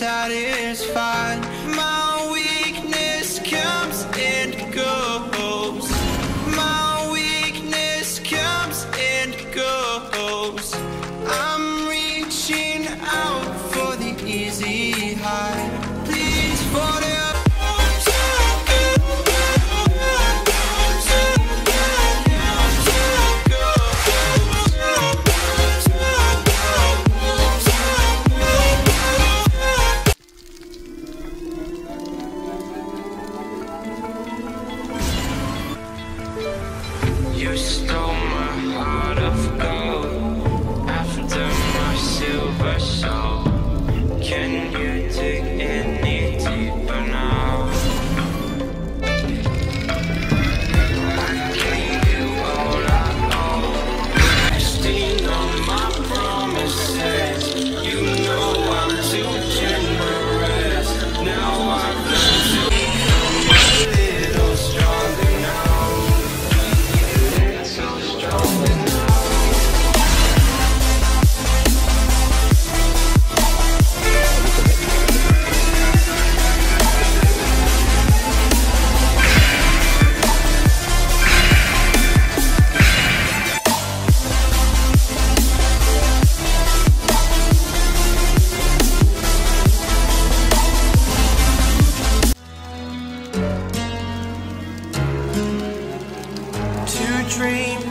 satisfied. My weakness comes and goes. My weakness comes and goes. I'm reaching out for the easy. your story. dream.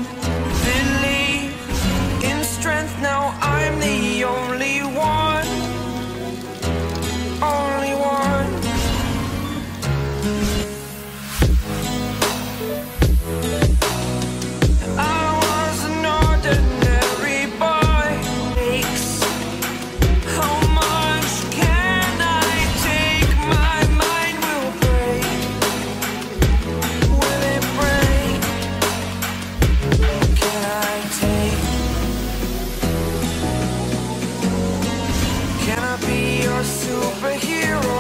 superhero